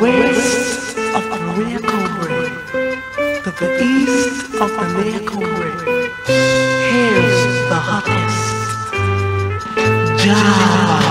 west of the Miracle to the east of the Miracle here's the hottest. Java.